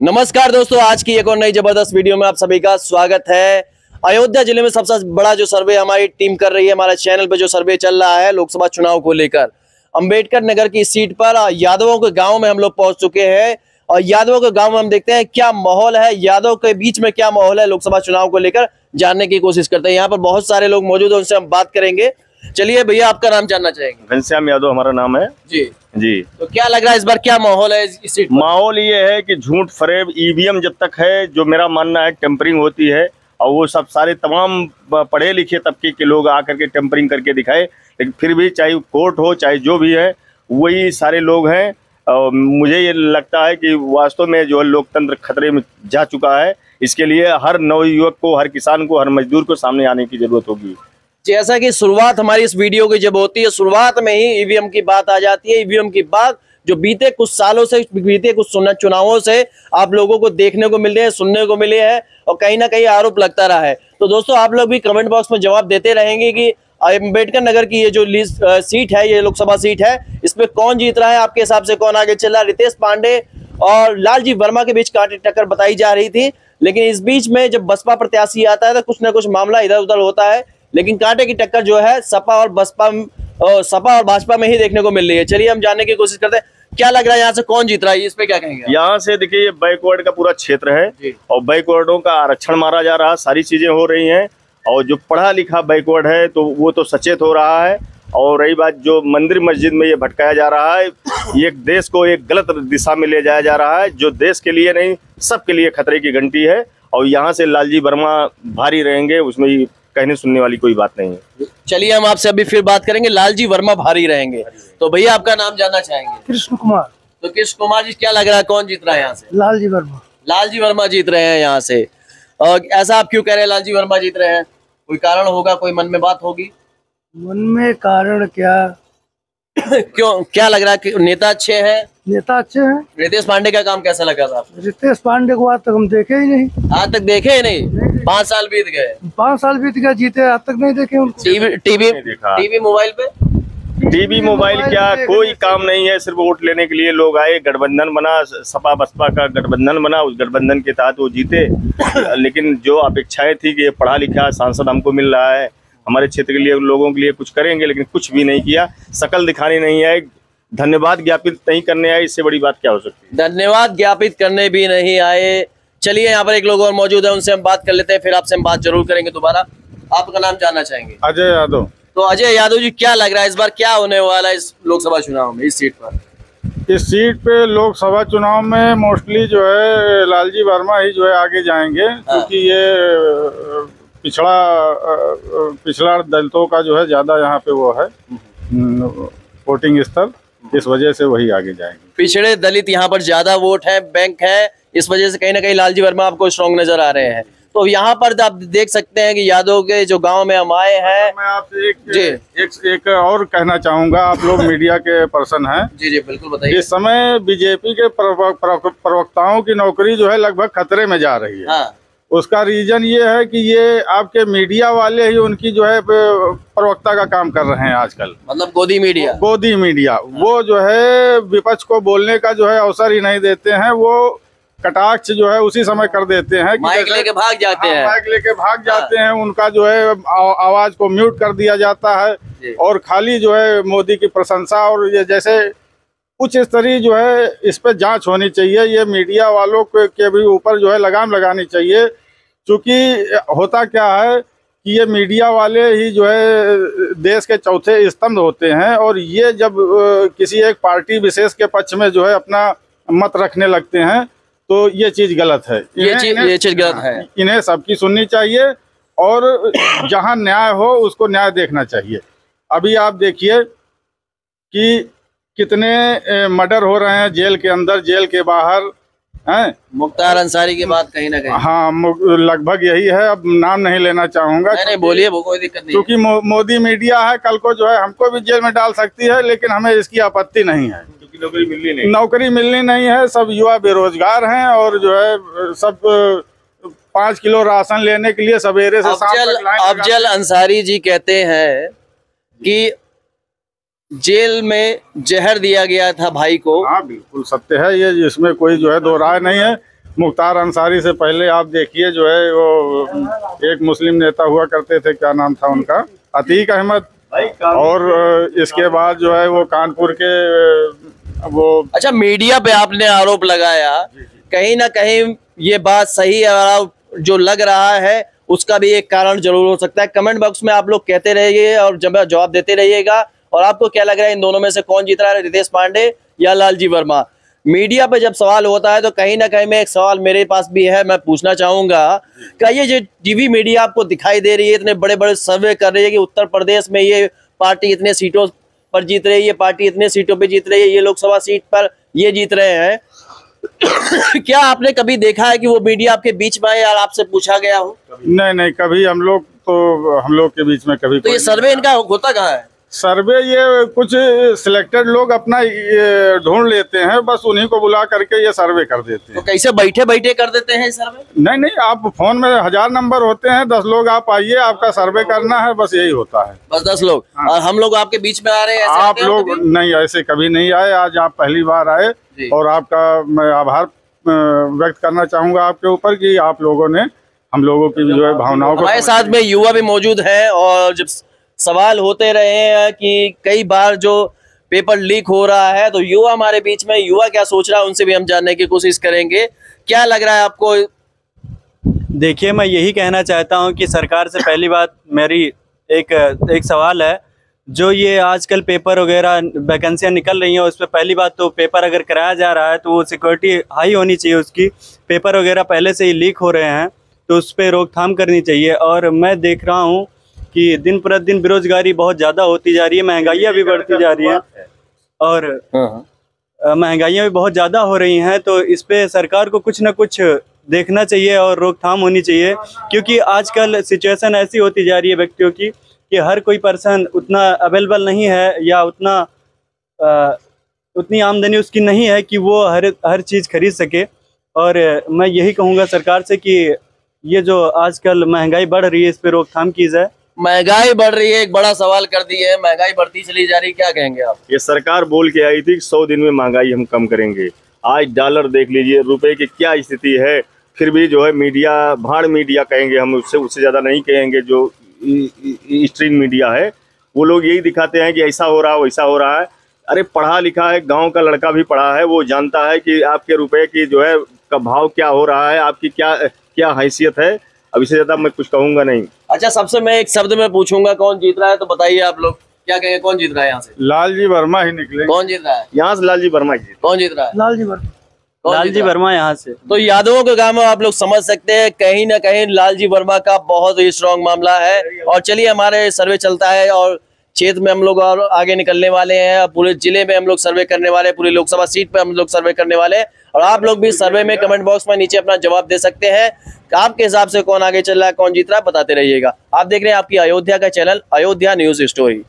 नमस्कार दोस्तों, आज की एक और नई ज़बरदस्त वीडियो में आप सभी का स्वागत है। अयोध्या ज़िले में सबसे बड़ा जो सर्वे हमारी टीम कर रही है, हमारे चैनल पर जो सर्वे चल रहा है लोकसभा चुनाव को लेकर, अंबेडकर नगर की सीट पर यादवों के गाँव में हम लोग पहुँच चुके हैं। और यादवों के गाँव में हम देखते हैं क्या माहौल है, यादव के बीच में क्या माहौल है लोकसभा चुनाव को लेकर, जानने की कोशिश करते हैं। यहाँ पर बहुत सारे लोग मौजूद है, उनसे हम बात करेंगे। चलिए भैया आपका नाम जानना चाहेंगे। घनश्याम यादव हमारा नाम है। जी। जी। तो क्या लग रहा है इस बार क्या माहौल है इस सीट माहौल ये है कि झूठ फरेब ईवीएम जब तक है जो मेरा मानना है टेम्परिंग होती है और वो सब सारे तमाम पढ़े लिखे तबके के लोग आकर के टेम्परिंग करके दिखाए लेकिन फिर भी चाहे कोर्ट हो चाहे जो भी है वही सारे लोग हैं और मुझे ये लगता है कि वास्तव में जो है लोकतंत्र खतरे में जा चुका है। इसके लिए हर नवयुवक को हर किसान को हर मजदूर को सामने आने की ज़रूरत होगी। जैसा कि शुरुआत हमारी इस वीडियो की जब होती है, शुरुआत में ही ईवीएम की बात आ जाती है। ईवीएम की बात जो बीते कुछ सालों से, बीते कुछ चुनावों से आप लोगों को देखने को मिल हैं, सुनने को मिले हैं और कहीं ना कहीं आरोप लगता रहा है। तो दोस्तों, आप लोग भी कमेंट बॉक्स में जवाब देते रहेंगे कि अंबेडकर नगर की ये जो सीट है, ये लोकसभा सीट है इसमें कौन जीत रहा है, आपके हिसाब से कौन आगे चल रहा है? रितेश पांडे और लालजी वर्मा के बीच कांटे टक्कर बताई जा रही थी। लेकिन इस बीच में जब बसपा प्रत्याशी आता है तो कुछ ना कुछ मामला इधर उधर होता है। लेकिन कांटे की टक्कर जो है सपा और बसपा सपा और भाजपा में ही देखने को मिल रही है। चलिए हम जानने की कोशिश करते हैं। क्या लग रहा है यहाँ से कौन जीत रहा है? इस पे क्या कहेंगे यहाँ से देखिए ये बैकवर्ड का पूरा क्षेत्र है और बैकवर्डों का आरक्षण मारा जा रहा है। सारी चीज़ें हो रही हैं और जो पढ़ा लिखा बैकवर्ड है तो वो तो सचेत हो रहा है। और रही बात जो मंदिर मस्जिद में ये भटकाया जा रहा है ये देश को एक गलत दिशा में ले जाया जा रहा है जो देश के लिए नहीं सबके लिए खतरे की घंटी है। और यहाँ से लालजी वर्मा भारी रहेंगे उसमें कहने सुनने वाली कोई बात नहीं है। चलिए हम आपसे अभी फिर बात करेंगे। लालजी वर्मा भारी रहेंगे। तो भैया आपका नाम जानना चाहेंगे? कृष्ण कुमार। तो कृष्ण कुमार जी क्या लग रहा है कौन जीत रहा है यहाँ से? लालजी वर्मा। लालजी वर्मा जीत रहे हैं यहाँ से। और ऐसा आप क्यों कह रहे हैं लालजी वर्मा जीत रहे हैं? कोई कारण होगा कोई मन में बात होगी? मन में कारण क्या? क्यों क्या लग रहा है कि नेता अच्छे हैं? नेता अच्छे हैं। रितेश पांडे का काम कैसा लगा था? रितेश पांडे को आज तक हम देखे ही नहीं। आज तक देखे ही नहीं? पाँच साल बीत गए। पाँच साल बीत गए जीते आज तक नहीं देखे उनको। टीवी टीवी टीवी मोबाइल पे? टीवी मोबाइल क्या कोई काम नहीं है सिर्फ़ वोट लेने के लिए लोग आए गठबंधन बना सपा बसपा का गठबंधन बना उस गठबंधन के तहत वो जीते। लेकिन जो अपेक्षाएँ थी कि ये पढ़ा लिखा सांसद हमको मिल रहा है हमारे क्षेत्र के लिए लोगों के लिए कुछ करेंगे लेकिन कुछ भी नहीं किया। शकल दिखाने नहीं आए धन्यवाद ज्ञापित नहीं करने आए इससे बड़ी बात क्या हो सकती है? धन्यवाद ज्ञापित करने भी नहीं आए। चलिए यहाँ पर एक लोग और मौजूद है उनसे हम बात कर लेते हैं फिर आपसे हम बात ज़रूर करेंगे दोबारा। आपका नाम जानना चाहेंगे? अजय यादव। तो अजय यादव जी क्या लग रहा है इस बार क्या होने वाला है इस लोकसभा चुनाव में इस सीट पर? इस सीट पे लोकसभा चुनाव में मोस्टली जो है लालजी वर्मा ही जो है आगे जाएँगे हाँ। क्योंकि ये पिछड़ा पिछड़ा दलितों का जो है ज़्यादा यहाँ पे वो है वोटिंग स्थल। इस वजह से वही आगे जाएँगे। पिछड़े दलित यहाँ पर ज़्यादा वोट है बैंक है इस वजह से कहीं ना कहीं लालजी वर्मा आपको स्ट्रॉन्ग नज़र आ रहे हैं। तो यहाँ पर आप देख सकते हैं कि यादव के जो गाँव में हम आए हैं। मैं आपसे एक जी। एक, एक और कहना चाहूँगा आप लोग मीडिया के पर्सन हैं। जी जी बिल्कुल बताइए। इस समय बीजेपी के प्रवक्ताओं की नौकरी जो है लगभग खतरे में जा रही है। हाँ। उसका रीजन ये है कि ये आपके मीडिया वाले ही उनकी जो है प्रवक्ता का काम कर रहे हैं आजकल। मतलब गोदी मीडिया गोदी मीडिया वो जो है विपक्ष को बोलने का जो है अवसर ही नहीं देते हैं। वो कटाक्ष जो है उसी समय कर देते हैं कि माइक लेके भाग जाते हाँ, हैं। माइक लेके भाग जाते हैं। उनका जो है आवाज़ को म्यूट कर दिया जाता है। और खाली जो है मोदी की प्रशंसा और ये जैसे उच्च स्तरीय जो है इस पर जाँच होनी चाहिए। ये मीडिया वालों के भी ऊपर जो है लगाम लगानी चाहिए। क्योंकि होता क्या है कि ये मीडिया वाले ही जो है देश के चौथे स्तंभ होते हैं और ये जब किसी एक पार्टी विशेष के पक्ष में जो है अपना मत रखने लगते हैं तो ये चीज़ गलत है। ये चीज़ ये चीज़ गलत है। इन्हें सबकी सुननी चाहिए और जहाँ न्याय हो उसको न्याय देखना चाहिए। अभी आप देखिए कि कितने मर्डर हो रहे हैं जेल के अंदर जेल के बाहर हैं? मुख्तार अंसारी की बात कहीं ना कहीं। हाँ लगभग यही है। अब नाम नहीं लेना चाहूँगा नहीं, नहीं बोलिए वो कोई दिक्कत नहीं क्योंकि मोदी मीडिया है कल को जो है हमको भी जेल में डाल सकती है लेकिन हमें इसकी आपत्ति नहीं है। नौकरी मिलनी नहीं। नौकरी मिलनी नहीं है सब युवा बेरोजगार हैं और जो है सब पाँच किलो राशन लेने के लिए सवेरे से अफजल अफजल अंसारी जी कहते हैं कि जेल में जहर दिया गया था भाई को। हाँ बिल्कुल सत्य है ये इसमें कोई जो है दो राय नहीं है। मुख्तार अंसारी से पहले आप देखिए जो है वो एक मुस्लिम नेता हुआ करते थे क्या नाम था उनका? अतीक अहमद। और इसके बाद जो है वो कानपुर के वो अच्छा मीडिया पे आपने आरोप लगाया। कहीं ना कहीं ये बात सही है जो लग रहा है उसका भी एक कारण ज़रूर हो सकता है। कमेंट बॉक्स में आप लोग कहते रहिए और जब जवाब देते रहिएगा। और आपको क्या लग रहा है इन दोनों में से कौन जीत रहा है? रितेश पांडे या लालजी वर्मा? मीडिया पे जब सवाल होता है तो कहीं ना कहीं में एक सवाल मेरे पास भी है मैं पूछना चाहूँगा। क्या ये जो टीवी मीडिया आपको दिखाई दे रही है इतने बड़े बड़े सर्वे कर रही है कि उत्तर प्रदेश में ये पार्टी इतने सीटों पर जीत रही है ये पार्टी इतने सीटों पर जीत रही है ये लोकसभा सीट पर ये जीत रहे हैं? क्या आपने कभी देखा है कि वो मीडिया आपके बीच में आए और आपसे पूछा गया हो? नहीं नहीं कभी हम लोग तो हम लोग के बीच में कभी तो ये सर्वे इनका होता कहाँ है? सर्वे ये कुछ सिलेक्टेड लोग अपना ढूंढ लेते हैं बस उन्हीं को बुला करके ये सर्वे कर देते हैं। तो कैसे बैठे बैठे कर देते हैं सर्वे? नहीं नहीं आप फ़ोन में हज़ार नंबर होते हैं दस लोग आप आइए आपका सर्वे करना है बस यही होता है। बस दस लोग। हाँ। और हम लोग आपके बीच में आ रहे हैं आप लोग? नहीं ऐसे कभी नहीं आए आज आप पहली बार आए और आपका मैं आभार व्यक्त करना चाहूँगा आपके ऊपर की आप लोगों ने हम लोगों की जो है भावनाओं को हमारे साथ में युवा भी मौजूद है और जब सवाल होते रहे हैं कि कई बार जो पेपर लीक हो रहा है तो युवा हमारे बीच में, युवा क्या सोच रहा है, उनसे भी हम जानने की कोशिश करेंगे। क्या लग रहा है आपको? देखिए, मैं यही कहना चाहता हूँ कि सरकार से पहली बात मेरी एक एक सवाल है। जो ये आजकल पेपर वगैरह, वैकेंसियाँ निकल रही हैं उस पर पहली बात तो पेपर अगर कराया जा रहा है तो वो सिक्योरिटी हाई होनी चाहिए उसकी। पेपर वगैरह पहले से ही लीक हो रहे हैं तो उस पर रोकथाम करनी चाहिए। और मैं देख रहा हूँ कि दिन प्रतिदिन बेरोजगारी बहुत ज़्यादा होती जा रही है महंगाइयाँ भी बढ़ती जा रही है। और अ, महंगाइयाँ भी बहुत ज़्यादा हो रही हैं तो इस पे सरकार को कुछ ना कुछ देखना चाहिए और रोकथाम होनी चाहिए क्योंकि आजकल सिचुएशन ऐसी होती जा रही है व्यक्तियों की कि हर कोई पर्सन उतना अवेलेबल नहीं है या उतना अ, उतनी आमदनी उसकी नहीं है कि वो हर हर चीज़ खरीद सके। और मैं यही कहूँगा सरकार से कि ये जो आजकल महँगाई बढ़ रही है इस पर रोकथाम की जाए। महँगाई बढ़ रही है, एक बड़ा सवाल कर दी है, महँगाई बढ़ती चली जा रही, क्या कहेंगे आप? ये सरकार बोल के आई थी सौ दिन में महँगाई हम कम करेंगे। आज डॉलर देख लीजिए, रुपए की क्या स्थिति है, फिर भी जो है मीडिया, भाड़ मीडिया कहेंगे, हम उससे उससे ज़्यादा नहीं कहेंगे जो स्ट्रीम मीडिया है। वो लोग यही दिखाते हैं कि ऐसा हो रहा है वैसा हो रहा है। अरे पढ़ा लिखा है, गाँव का लड़का भी पढ़ा है, वो जानता है कि आपके रुपए की जो है, का भाव क्या हो रहा है, आपकी क्या क्या हैसियत है। अब इससे ज़्यादा मैं कुछ कहूँगा नहीं। अच्छा सबसे मैं एक शब्द में पूछूँगा कौन जीत रहा है? तो बताइए आप लोग क्या कहेंगे कौन जीत रहा है यहाँ से? लालजी वर्मा ही निकले। कौन जीत रहा है? यहाँ से लालजी वर्मा जीत कौन जीत रहा है? लाल जी वर्मा लालजी वर्मा यहाँ से। तो यादवों के गाँव में आप लोग समझ सकते हैं कहीं ना कहीं लालजी वर्मा का बहुत ही स्ट्रॉन्ग मामला है। और चलिए हमारे सर्वे चलता है और क्षेत्र में हम लोग और आगे निकलने वाले हैं पूरे ज़िले में हम लोग सर्वे करने वाले हैं, पूरी लोकसभा सीट पे हम लोग सर्वे करने वाले हैं और आप लोग भी सर्वे में कमेंट बॉक्स में नीचे अपना जवाब दे सकते हैं। आपके हिसाब से कौन आगे चल रहा है, कौन जीत रहा है बताते रहिएगा। आप देख रहे हैं आपकी अयोध्या का चैनल, अयोध्या न्यूज़ स्टोरी।